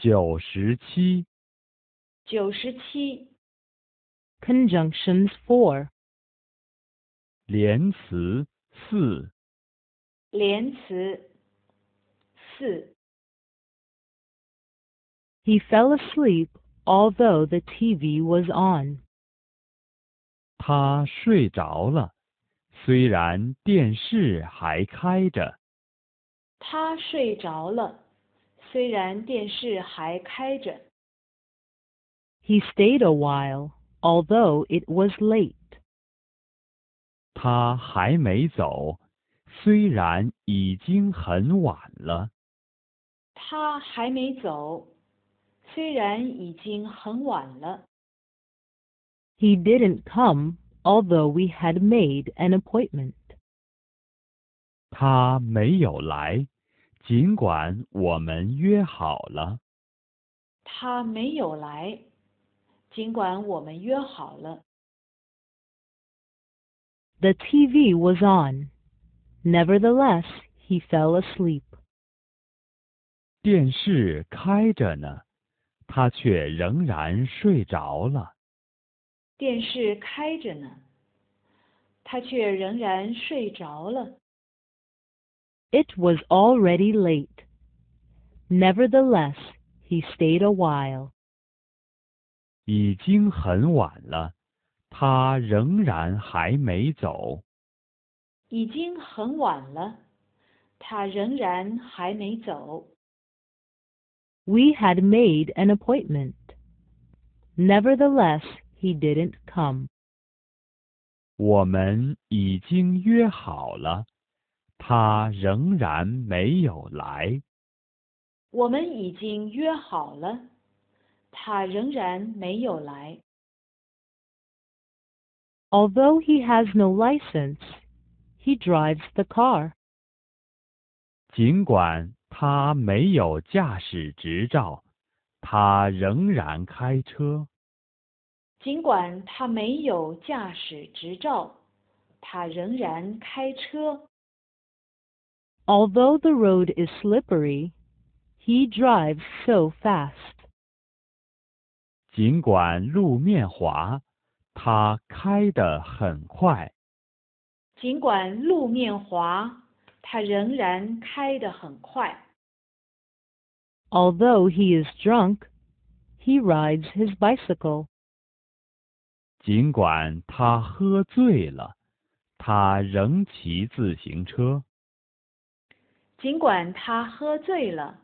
九十七，九十七， Conjunctions 4. 连词四，连词四。 He fell asleep although the TV was on. 他睡着了，虽然电视还开着。他睡着了， 虽然电视还开着。 He stayed a while although it was late. 他还没走，虽然已经很晚了。他还没走，虽然已经很晚了。 He didn't come although we had made an appointment. 他没有来， 尽管我们约好了。他没有来，尽管我们约好了。The TV was on. Nevertheless, he fell asleep. 电视开着呢，他却仍然睡着了。电视开着呢，他却仍然睡着了。It was already late. Nevertheless, he stayed a while. 已经很晚了，他仍然还没走。已经很晚了，他仍然还没走。 We had made an appointment. Nevertheless, he didn't come. 我们已经约好了， 他仍然没有来。我们已经约好了，他仍然没有来。Although he has no license, he drives the car. 尽管他没有驾驶执照，他仍然开车。尽管他没有驾驶执照，他仍然开车。Although the road is slippery, he drives so fast. 尽管路面滑，他开得很快。尽管路面滑，他仍然开得很快。 Although he is drunk, he rides his bicycle. 尽管他喝醉了，他仍骑自行车。 尽管他喝醉了，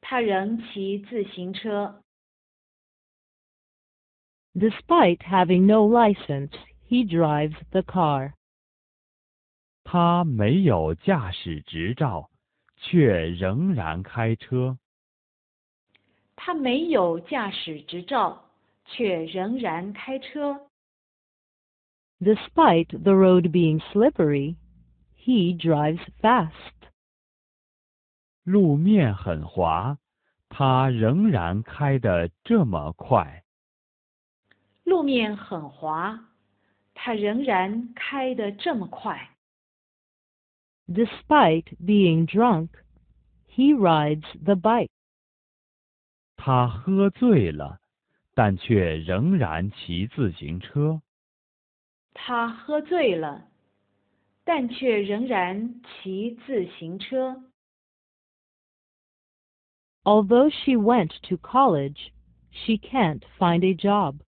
他仍骑自行车。 Despite having no license, he drives the car. 他没有驾驶执照，却仍然开车。他没有驾驶执照，却仍然开车。 Despite the road being slippery, he drives fast. 路面很滑，他仍然开得这么快。路面很滑，他仍然开得这么快。Despite being drunk, he rides the bike. 他喝醉了，但却仍然骑自行车。他喝醉了，但却仍然骑自行车。Although she went to college, she can't find a job.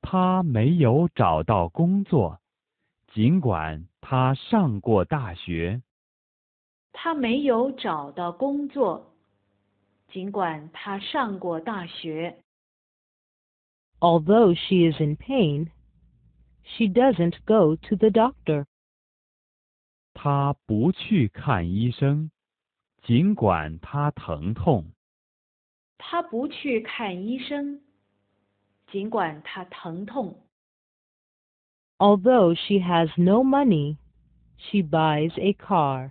他没有找到工作，尽管他上过大学。他没有找到工作，尽管他上过大学。 Although she is in pain, she doesn't go to the doctor. 他不去看医生， 尽管他疼痛。他不去看医生，尽管他疼痛。 Although she has no money, she buys a car.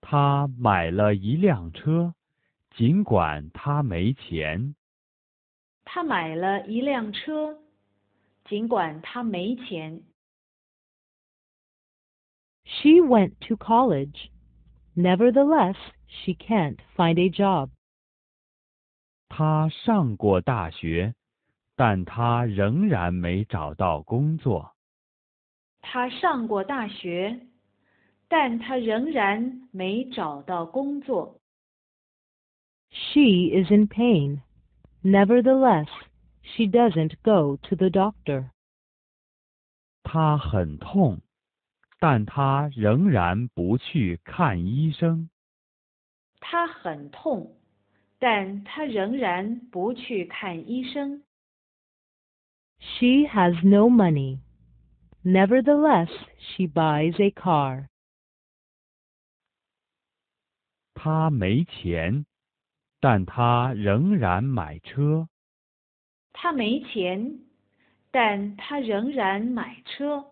他买了一辆车，尽管他没钱。他买了一辆车，尽管他没钱。 She went to college. Nevertheless, she can't find a job. 他上过大学，但他仍然没找到工作。他上过大学，但他仍然没找到工作。 She is in pain. Nevertheless, she doesn't go to the doctor. 他很痛， 但他仍然不去看医生。他很痛，但他仍然不去看医生。She has no money. Nevertheless, she buys a car. 他没钱，但他仍然买车。他没钱，但他仍然买车。